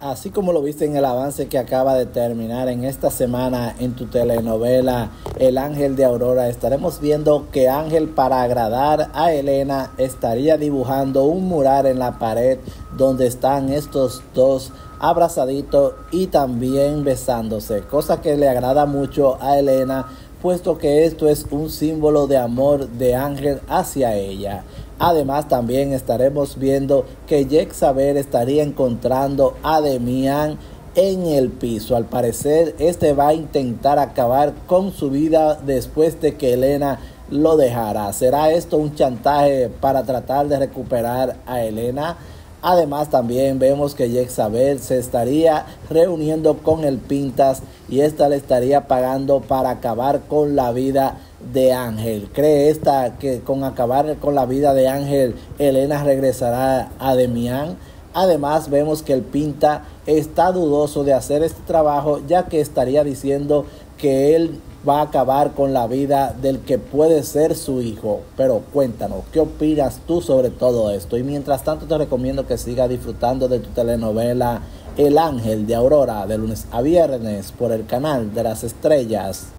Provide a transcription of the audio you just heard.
Así como lo viste en el avance que acaba de terminar en esta semana en tu telenovela El Ángel de Aurora, estaremos viendo que Ángel para agradar a Elena estaría dibujando un mural en la pared donde están estos dos abrazaditos y también besándose, cosa que le agrada mucho a Elena puesto que esto es un símbolo de amor de Ángel hacia ella. Además también estaremos viendo que Saber estaría encontrando a Demian en el piso. Al parecer este va a intentar acabar con su vida después de que Elena lo dejara. ¿Será esto un chantaje para tratar de recuperar a Elena? Además también vemos que Saber se estaría reuniendo con el Pintas y esta le estaría pagando para acabar con la vida de Ángel. ¿Cree esta que con acabar con la vida de Ángel, Elena regresará a Demián? Además vemos que el Pinta está dudoso de hacer este trabajo ya que estaría diciendo que él va a acabar con la vida del que puede ser su hijo. Pero cuéntanos, ¿qué opinas tú sobre todo esto? Y mientras tanto te recomiendo que sigas disfrutando de tu telenovela El Ángel de Aurora de lunes a viernes por el canal de las estrellas.